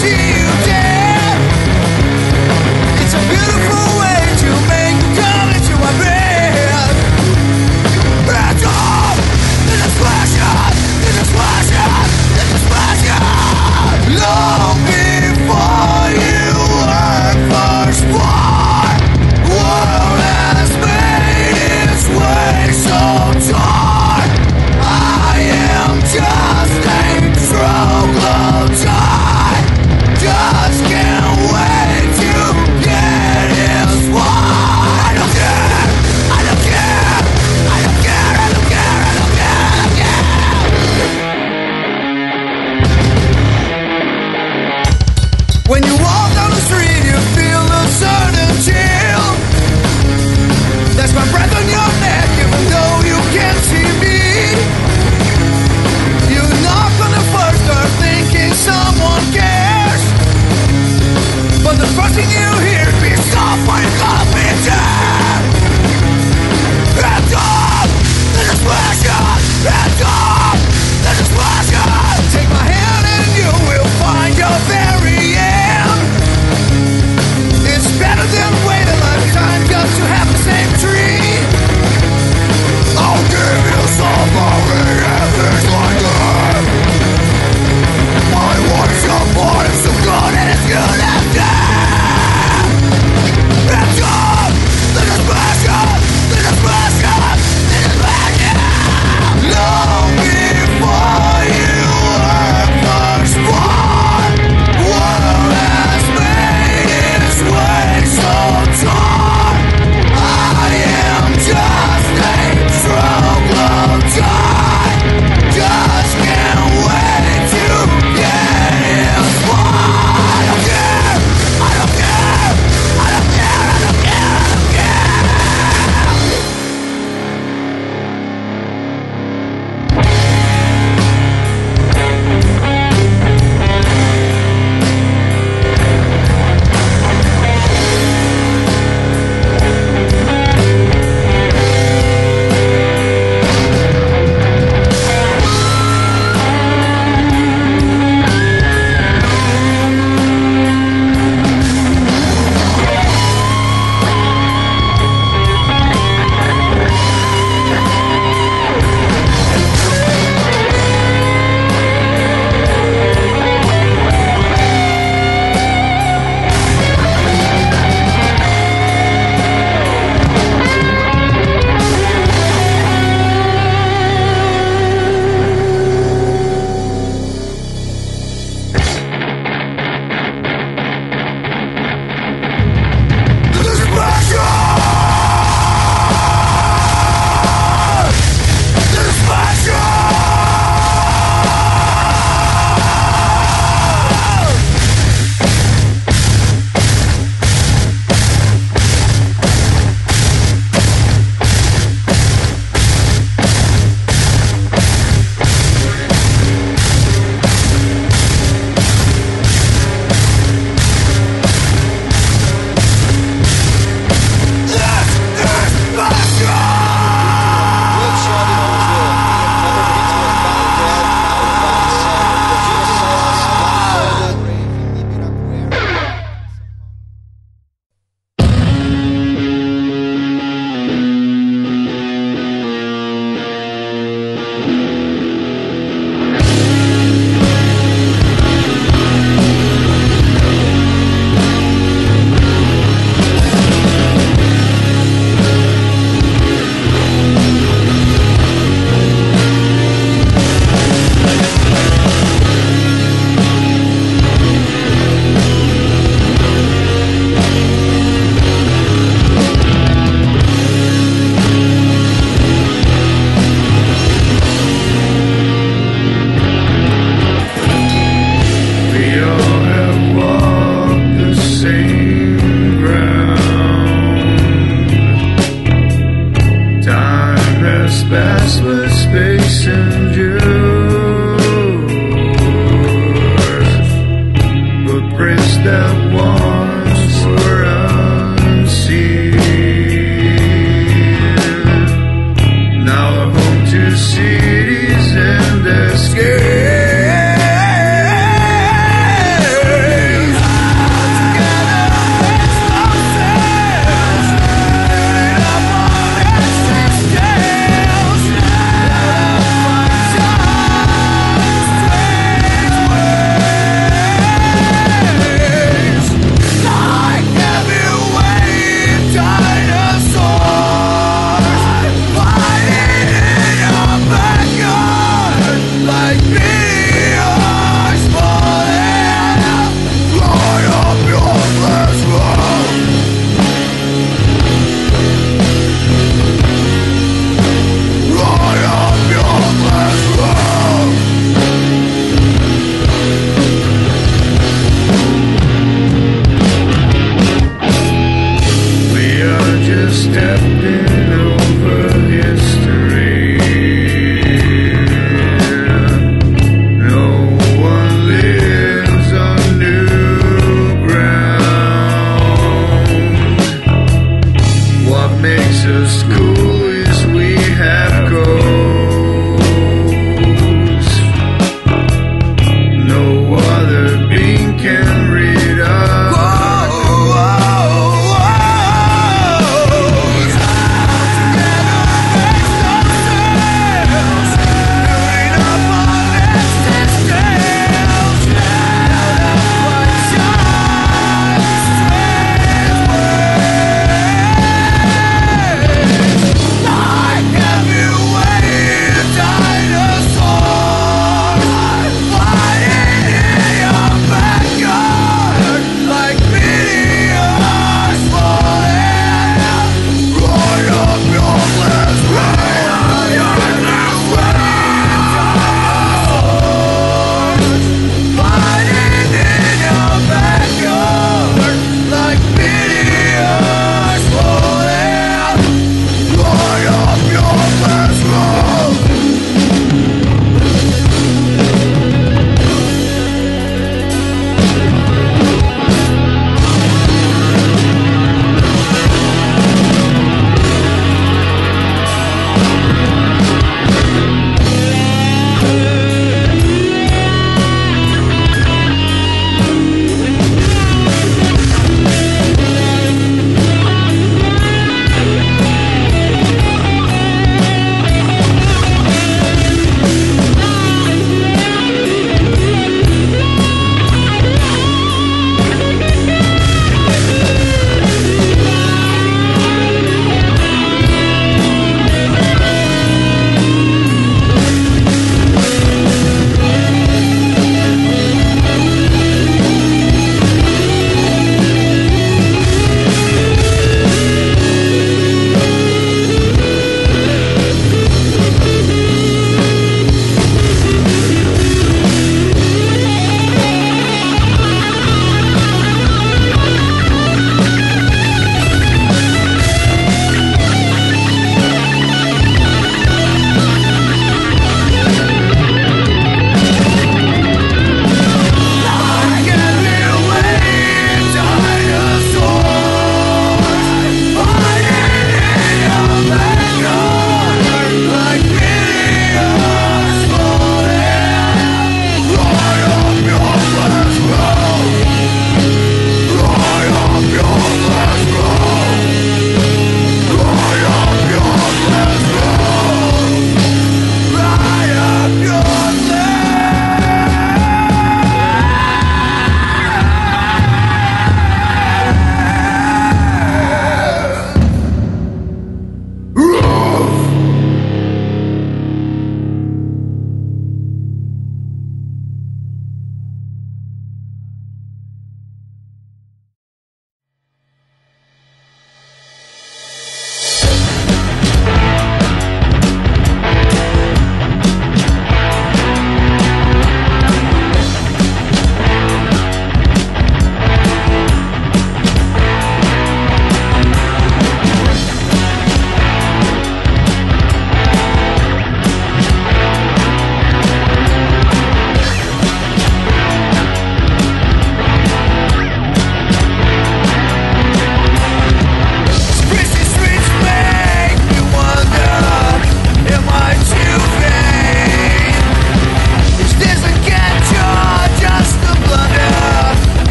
see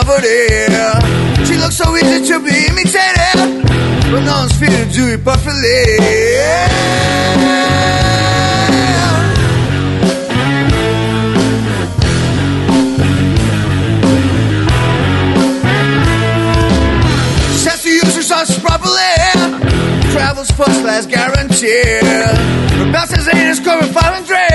poverty. She looks so easy to be imitated, but no one's fit to do it perfectly. Says to use resources properly, travels first class guarantee. Rebels his anus covered 500.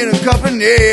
in a company.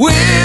We're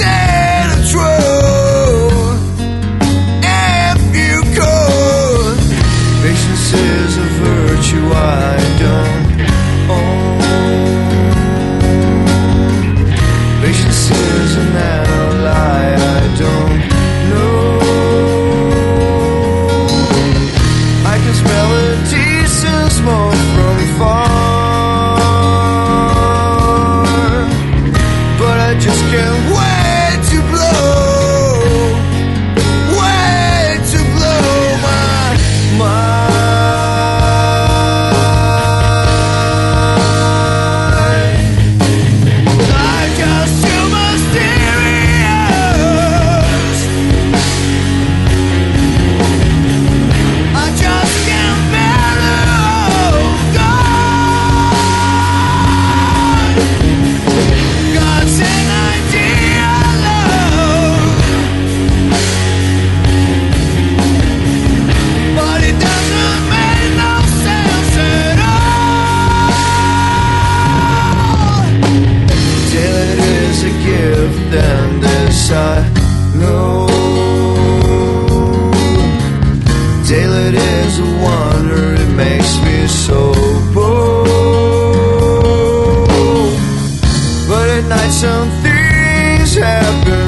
Yeah! is a wonder, it makes me so bold. But at night some things happen.